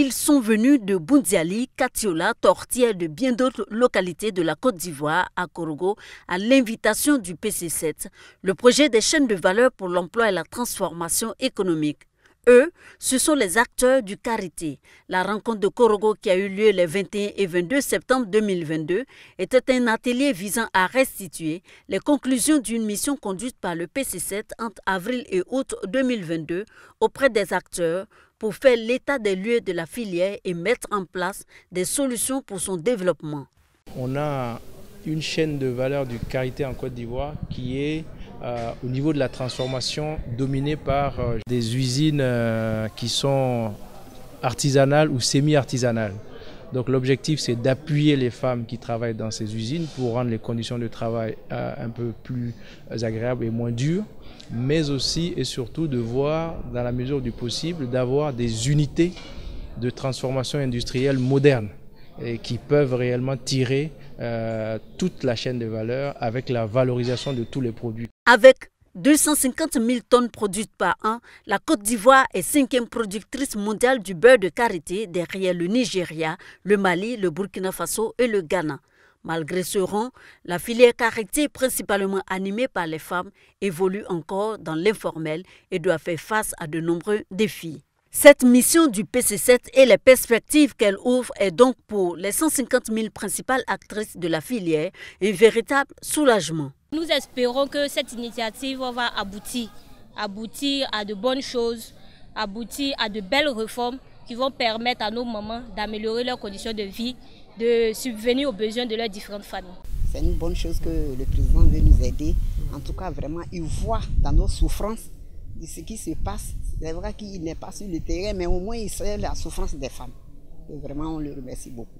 Ils sont venus de Bundiali, Katiola, Tortière et de bien d'autres localités de la Côte d'Ivoire à Korogo à l'invitation du PC7, le projet des chaînes de valeur pour l'emploi et la transformation économique. Eux, ce sont les acteurs du Carité. La rencontre de Korogo qui a eu lieu les 21 et 22 septembre 2022 était un atelier visant à restituer les conclusions d'une mission conduite par le PC7 entre avril et août 2022 auprès des acteurs pour faire l'état des lieux de la filière et mettre en place des solutions pour son développement. On a une chaîne de valeur du Carité en Côte d'Ivoire qui est euh, au niveau de la transformation dominée par euh, des usines euh, qui sont artisanales ou semi-artisanales. Donc l'objectif c'est d'appuyer les femmes qui travaillent dans ces usines pour rendre les conditions de travail un peu plus agréables et moins dures, mais aussi et surtout de voir dans la mesure du possible d'avoir des unités de transformation industrielle modernes et qui peuvent réellement tirer euh, toute la chaîne de valeur avec la valorisation de tous les produits. Avec 250 000 tonnes produites par an, la Côte d'Ivoire est cinquième productrice mondiale du beurre de karité derrière le Nigeria, le Mali, le Burkina Faso et le Ghana. Malgré ce rang, la filière karité, principalement animée par les femmes, évolue encore dans l'informel et doit faire face à de nombreux défis. Cette mission du PC7 et les perspectives qu'elle ouvre est donc pour les 150 000 principales actrices de la filière un véritable soulagement. Nous espérons que cette initiative va aboutir, aboutir à de bonnes choses, aboutir à de belles réformes qui vont permettre à nos mamans d'améliorer leurs conditions de vie, de subvenir aux besoins de leurs différentes familles. C'est une bonne chose que le président veut nous aider. En tout cas, vraiment, il voit dans nos souffrances de ce qui se passe. C'est vrai qu'il n'est pas sur le terrain, mais au moins il sait la souffrance des femmes. Et vraiment, on le remercie beaucoup.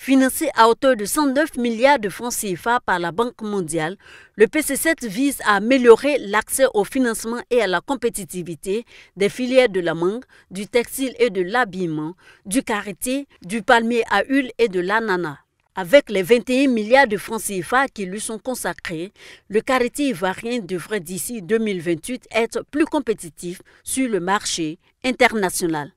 Financé à hauteur de 109 milliards de francs CFA par la Banque mondiale, le PC7 vise à améliorer l'accès au financement et à la compétitivité des filières de la mangue, du textile et de l'habillement, du karité, du palmier à huile et de l'ananas. Avec les 21 milliards de francs CFA qui lui sont consacrés, le karité ivoirien devrait d'ici 2028 être plus compétitif sur le marché international.